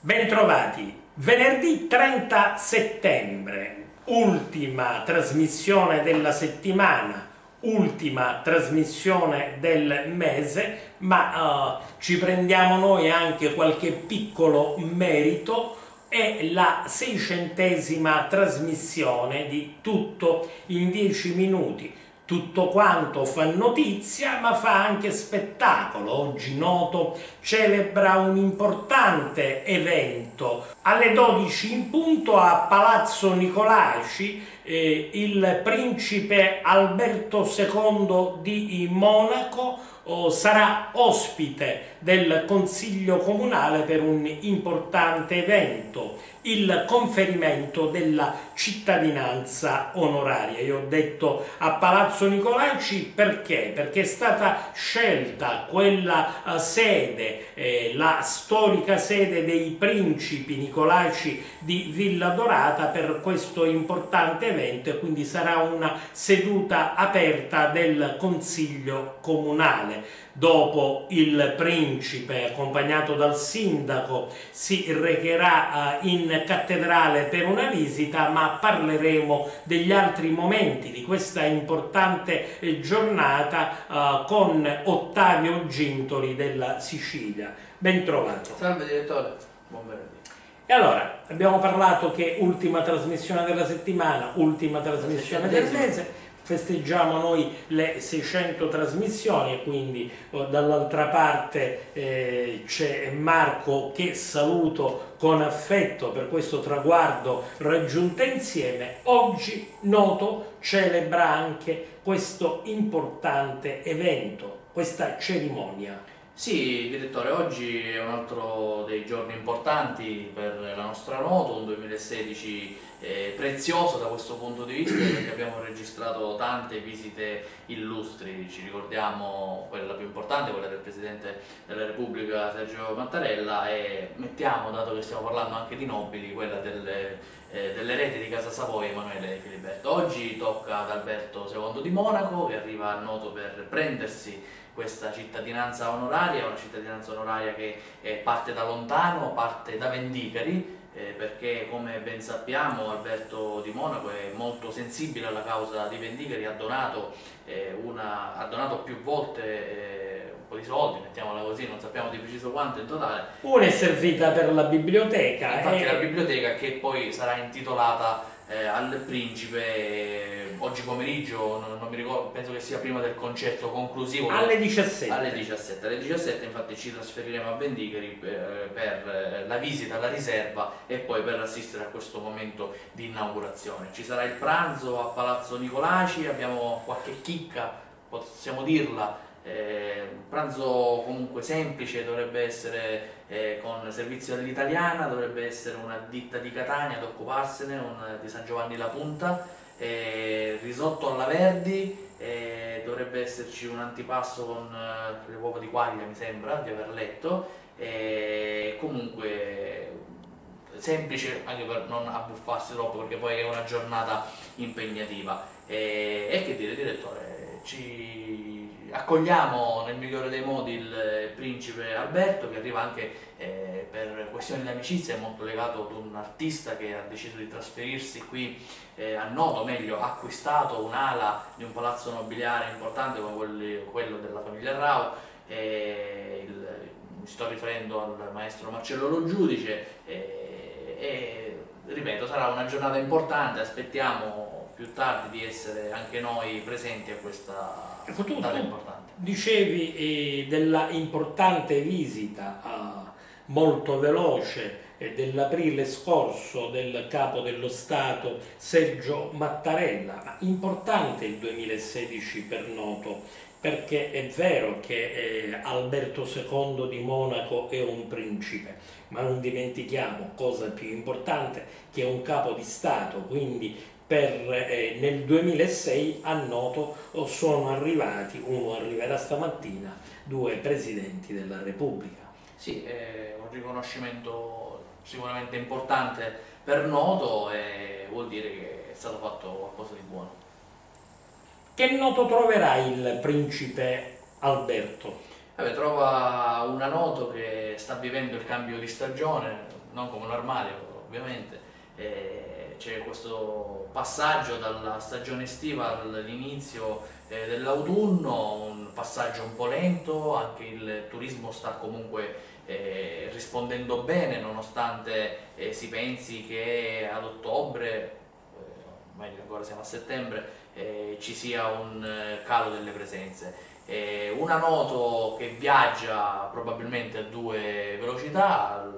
Bentrovati, venerdì 30 settembre, ultima trasmissione della settimana, ultima trasmissione del mese, ma uh, ci prendiamo noi anche qualche piccolo merito. È la seicentesima trasmissione di tutto in dieci minuti tutto quanto fa notizia ma fa anche spettacolo. Oggi Noto celebra un importante evento. Alle 12 in punto a Palazzo Nicolaci eh, il principe Alberto II di Monaco oh, sarà ospite del Consiglio Comunale per un importante evento il conferimento della cittadinanza onoraria. Io ho detto a Palazzo Nicolaci perché? Perché è stata scelta quella uh, sede, eh, la storica sede dei principi Nicolaci di Villa Dorata per questo importante evento e quindi sarà una seduta aperta del Consiglio Comunale. Dopo il principe, accompagnato dal sindaco, si recherà uh, in cattedrale per una visita, ma parleremo degli altri momenti di questa importante eh, giornata uh, con Ottavio Gintoli della Sicilia. Ben trovato. Salve direttore, buon venerdì. E allora, abbiamo parlato che ultima trasmissione della settimana, ultima trasmissione del mese festeggiamo noi le 600 trasmissioni e quindi oh, dall'altra parte eh, c'è Marco che saluto con affetto per questo traguardo raggiunto insieme. Oggi Noto celebra anche questo importante evento, questa cerimonia. Sì, direttore, oggi è un altro dei giorni importanti per la nostra Noto, un 2016 eh, prezioso da questo punto di vista perché abbiamo registrato tante visite illustri, ci ricordiamo quella più importante, quella del Presidente della Repubblica Sergio Mattarella e mettiamo, dato che stiamo parlando anche di nobili, quella delle, eh, dell'erede di Casa Savoia Emanuele Filiberto. Oggi tocca ad Alberto II di Monaco che arriva a Noto per prendersi questa cittadinanza onoraria, una cittadinanza onoraria che eh, parte da lontano, parte da Vendicari, eh, perché come ben sappiamo Alberto di Monaco è molto sensibile alla causa di Vendicari, ha donato, eh, una, ha donato più volte eh, un po' di soldi, mettiamola così, non sappiamo di preciso quanto in totale. Una è servita per la biblioteca. Infatti eh. la biblioteca che poi sarà intitolata eh, al principe eh, oggi pomeriggio, non, non, mi ricordo, penso che sia prima del concerto conclusivo. Alle 17. Alle 17. Alle 17 infatti ci trasferiremo a Vendicari per, eh, per eh, la visita alla riserva e poi per assistere a questo momento di inaugurazione. Ci sarà il pranzo a Palazzo Nicolaci, abbiamo qualche chicca, possiamo dirla, eh, pranzo comunque semplice, dovrebbe essere eh, con servizio all'italiana, dovrebbe essere una ditta di Catania ad occuparsene, un, di San Giovanni la Punta, eh, risotto alla Verdi, eh, dovrebbe esserci un antipasto con eh, le uova di quaglia mi sembra di aver letto, comunque semplice anche per non abbuffarsi troppo perché poi è una giornata impegnativa. E che dire direttore ci accogliamo nel migliore dei modi il principe Alberto che arriva anche eh, per questioni di amicizia, è molto legato ad un artista che ha deciso di trasferirsi qui eh, a Noto, meglio ha acquistato un'ala di un palazzo nobiliare importante come quelli, quello della famiglia Rao, eh, il, mi sto riferendo al maestro Marcello Lo Giudice e ripeto sarà una giornata importante, aspettiamo più tardi di essere anche noi presenti a questa ecco, tu, importante. Dicevi eh, della importante visita eh, molto veloce eh, dell'aprile scorso del capo dello Stato Sergio Mattarella, ma importante il 2016 per Noto perché è vero che eh, Alberto II di Monaco è un principe, ma non dimentichiamo, cosa più importante, che è un capo di Stato, quindi per, eh, nel 2006 a Noto sono arrivati, uno arriverà stamattina, due presidenti della Repubblica. Sì, è un riconoscimento sicuramente importante per Noto e vuol dire che è stato fatto qualcosa di buono. Che noto troverà il principe Alberto? Vabbè, trova una noto che sta vivendo il cambio di stagione, non come un armadio ovviamente, c'è questo passaggio dalla stagione estiva all'inizio eh, dell'autunno, un passaggio un po' lento, anche il turismo sta comunque eh, rispondendo bene nonostante eh, si pensi che ad ottobre, eh, meglio ancora siamo a settembre, eh, ci sia un eh, calo delle presenze. una moto che viaggia probabilmente a due velocità,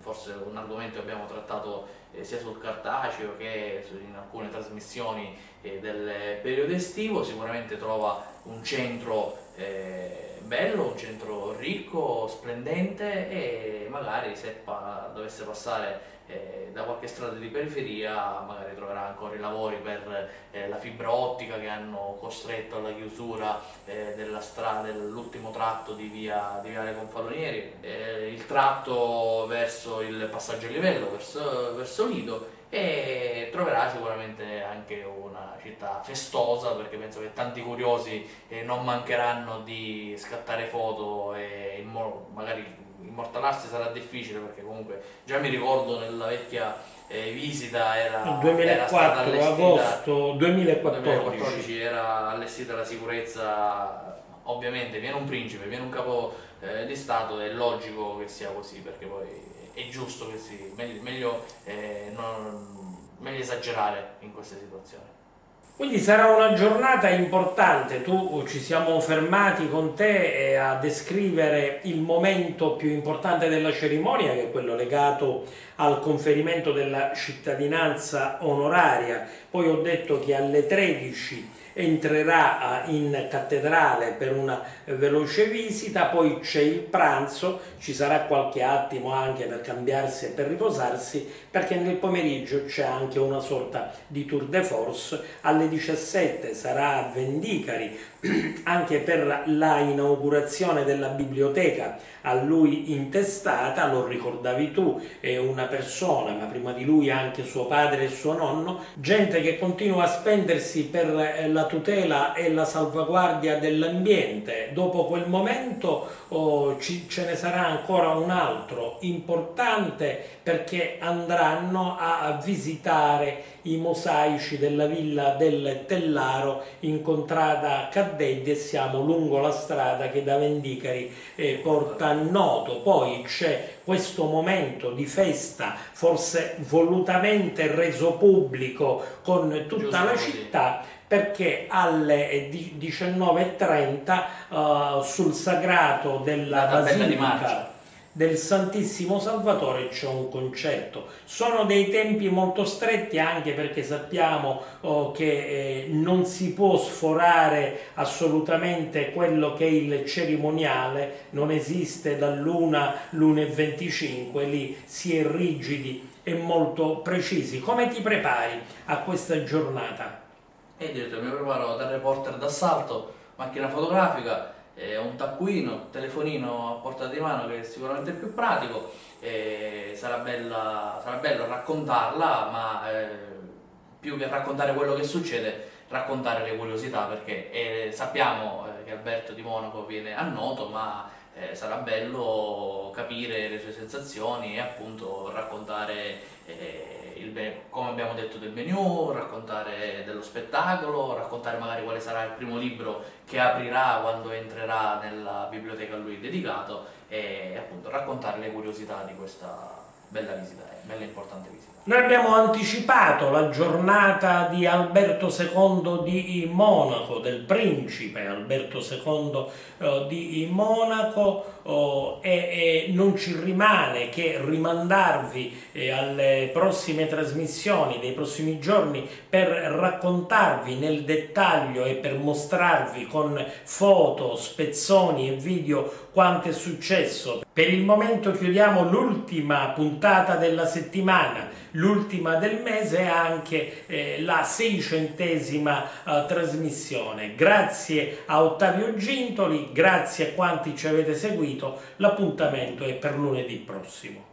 forse un argomento che abbiamo trattato eh, sia sul cartaceo che in alcune trasmissioni eh, del periodo estivo, sicuramente trova un centro eh, bello, un centro ricco, splendente e magari se pa dovesse passare eh, da qualche strada di periferia magari troverà ancora i lavori per eh, la fibra ottica che hanno costretto alla chiusura eh, della strada, dell'ultimo tratto di via, di Viale Confalonieri, eh, il tratto verso il passaggio a livello, verso, verso Lido e troverà sicuramente anche una città festosa perché penso che tanti curiosi eh, non mancheranno di scattare foto e magari immortalarsi sarà difficile perché comunque già mi ricordo nella vecchia eh, visita era il 2004 era agosto 2014. 2014 era allestita la sicurezza ovviamente viene un principe viene un capo eh, di stato è logico che sia così perché poi è giusto che si meglio, meglio, eh, non, meglio esagerare in queste situazioni quindi sarà una giornata importante, tu ci siamo fermati con te eh, a descrivere il momento più importante della cerimonia, che è quello legato al conferimento della cittadinanza onoraria. Poi ho detto che alle 13 entrerà in cattedrale per una veloce visita, poi c'è il pranzo, ci sarà qualche attimo anche per cambiarsi e per riposarsi, perché nel pomeriggio c'è anche una sorta di tour de force, alle 17 sarà a Vendicari anche per la inaugurazione della biblioteca a lui intestata, lo ricordavi tu, è una persona, ma prima di lui anche suo padre e suo nonno, gente che continua a spendersi per la tutela e la salvaguardia dell'ambiente. Dopo quel momento oh, ci, ce ne sarà ancora un altro importante perché andranno a visitare i mosaici della villa del Tellaro incontrata a Caddeddi e siamo lungo la strada che da Vendicari eh, porta a Noto. Poi c'è questo momento di festa, forse volutamente reso pubblico con tutta Giusto la città, perché alle 19.30 uh, eh, sul sagrato della Basilica del Santissimo Salvatore c'è un concerto. Sono dei tempi molto stretti anche perché sappiamo oh, che eh, non si può sforare assolutamente quello che è il cerimoniale, non esiste dall'una l'una e 25, lì si è rigidi e molto precisi. Come ti prepari a questa giornata? E detto, mi preparo da reporter d'assalto, macchina fotografica, eh, un taccuino, telefonino a portata di mano che è sicuramente più pratico, eh, sarà, bella, sarà, bello raccontarla, ma eh, più che raccontare quello che succede, raccontare le curiosità, perché eh, sappiamo eh, che Alberto di Monaco viene a noto, ma eh, sarà bello capire le sue sensazioni e appunto raccontare il, come abbiamo detto del menu, raccontare dello spettacolo, raccontare magari quale sarà il primo libro che aprirà quando entrerà nella biblioteca a lui dedicato e appunto raccontare le curiosità di questa bella visita, bella importante visita. Noi abbiamo anticipato la giornata di Alberto II di Monaco, del principe Alberto II eh, di Monaco oh, e, e, non ci rimane che rimandarvi eh, alle prossime trasmissioni dei prossimi giorni per raccontarvi nel dettaglio e per mostrarvi con foto, spezzoni e video quanto è successo. Per il momento chiudiamo l'ultima puntata della settimana, l'ultima del mese e anche eh, la seicentesima eh, trasmissione. Grazie a Ottavio Gintoli, grazie a quanti ci avete seguito, l'appuntamento è per lunedì prossimo.